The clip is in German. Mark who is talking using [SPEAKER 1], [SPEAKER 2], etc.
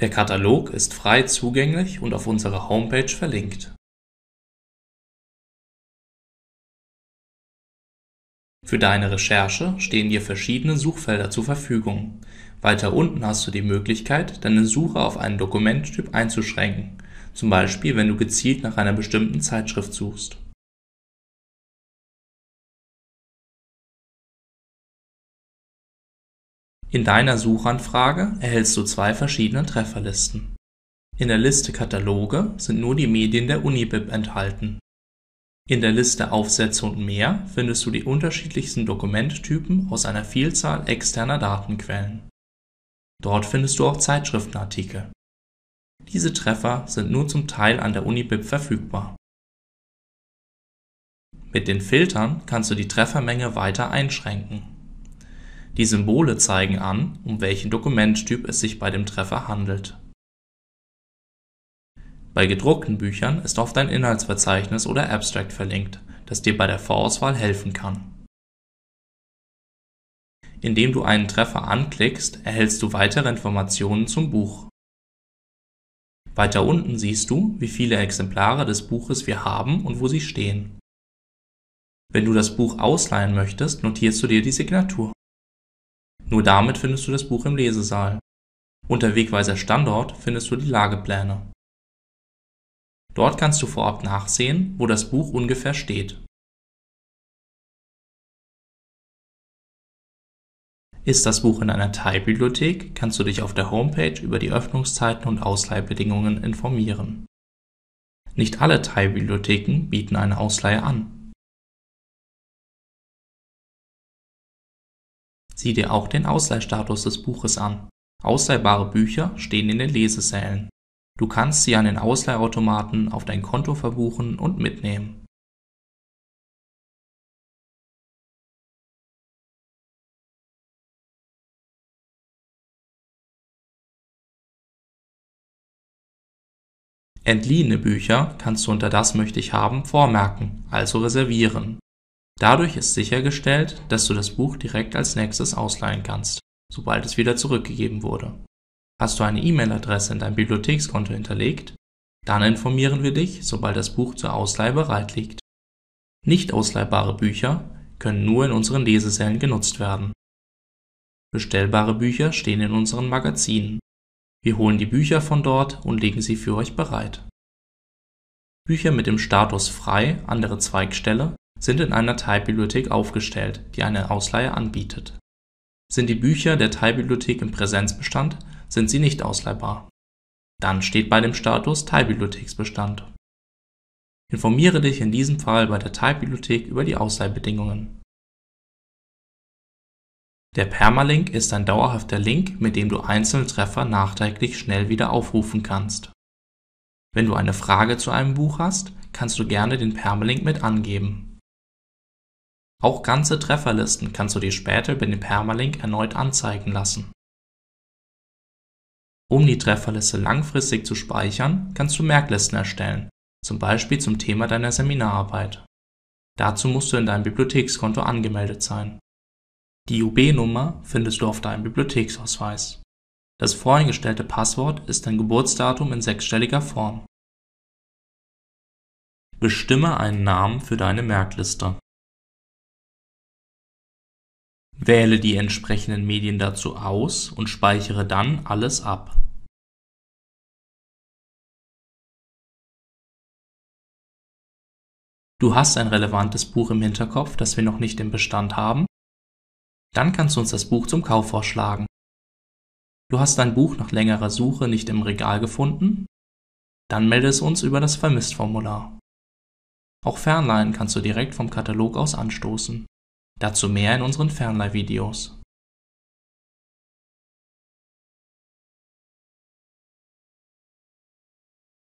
[SPEAKER 1] Der Katalog ist frei zugänglich und auf unserer Homepage verlinkt. Für deine Recherche stehen dir verschiedene Suchfelder zur Verfügung. Weiter unten hast du die Möglichkeit, deine Suche auf einen Dokumenttyp einzuschränken, zum Beispiel wenn du gezielt nach einer bestimmten Zeitschrift suchst. In deiner Suchanfrage erhältst du zwei verschiedene Trefferlisten. In der Liste Kataloge sind nur die Medien der Unibib enthalten in der Liste Aufsätze und mehr findest du die unterschiedlichsten Dokumenttypen aus einer Vielzahl externer Datenquellen. Dort findest du auch Zeitschriftenartikel. Diese Treffer sind nur zum Teil an der Unibib verfügbar. Mit den Filtern kannst du die Treffermenge weiter einschränken. Die Symbole zeigen an, um welchen Dokumenttyp es sich bei dem Treffer handelt bei gedruckten Büchern ist oft ein Inhaltsverzeichnis oder Abstract verlinkt, das dir bei der Vorauswahl helfen kann. Indem du einen Treffer anklickst, erhältst du weitere Informationen zum Buch. Weiter unten siehst du, wie viele Exemplare des Buches wir haben und wo sie stehen. Wenn du das Buch ausleihen möchtest, notierst du dir die Signatur. Nur damit findest du das Buch im Lesesaal. Unter Wegweiser Standort findest du die Lagepläne. Dort kannst du vorab nachsehen, wo das Buch ungefähr steht. Ist das Buch in einer Teilbibliothek, kannst du dich auf der Homepage über die Öffnungszeiten und Ausleihbedingungen informieren. Nicht alle Teilbibliotheken bieten eine Ausleihe an. Sieh dir auch den Ausleihstatus des Buches an. Ausleihbare Bücher stehen in den Lesesälen. Du kannst sie an den Ausleihautomaten auf dein Konto verbuchen und mitnehmen. Entliehene Bücher kannst du unter Das möchte ich haben vormerken, also reservieren. Dadurch ist sichergestellt, dass du das Buch direkt als nächstes ausleihen kannst, sobald es wieder zurückgegeben wurde. Hast du eine E-Mail-Adresse in deinem Bibliothekskonto hinterlegt? Dann informieren wir dich, sobald das Buch zur Ausleihe bereit liegt. Nicht ausleihbare Bücher können nur in unseren Lesesälen genutzt werden. Bestellbare Bücher stehen in unseren Magazinen. Wir holen die Bücher von dort und legen sie für euch bereit. Bücher mit dem Status frei, andere Zweigstelle, sind in einer Teilbibliothek aufgestellt, die eine Ausleihe anbietet. Sind die Bücher der Teilbibliothek im Präsenzbestand, sind sie nicht ausleihbar. Dann steht bei dem Status Teilbibliotheksbestand. Informiere dich in diesem Fall bei der Teilbibliothek über die Ausleihbedingungen. Der Permalink ist ein dauerhafter Link, mit dem du einzelne Treffer nachträglich schnell wieder aufrufen kannst. Wenn du eine Frage zu einem Buch hast, kannst du gerne den Permalink mit angeben. Auch ganze Trefferlisten kannst du dir später über den Permalink erneut anzeigen lassen. Um die Trefferliste langfristig zu speichern, kannst du Merklisten erstellen, zum Beispiel zum Thema deiner Seminararbeit. Dazu musst du in deinem Bibliothekskonto angemeldet sein. Die UB-Nummer findest du auf deinem Bibliotheksausweis. Das voreingestellte Passwort ist dein Geburtsdatum in sechsstelliger Form. Bestimme einen Namen für deine Merkliste. Wähle die entsprechenden Medien dazu aus und speichere dann alles ab. Du hast ein relevantes Buch im Hinterkopf, das wir noch nicht im Bestand haben? Dann kannst du uns das Buch zum Kauf vorschlagen. Du hast dein Buch nach längerer Suche nicht im Regal gefunden? Dann melde es uns über das Vermisst-Formular. Auch Fernleihen kannst du direkt vom Katalog aus anstoßen. Dazu mehr in unseren Fernleihvideos.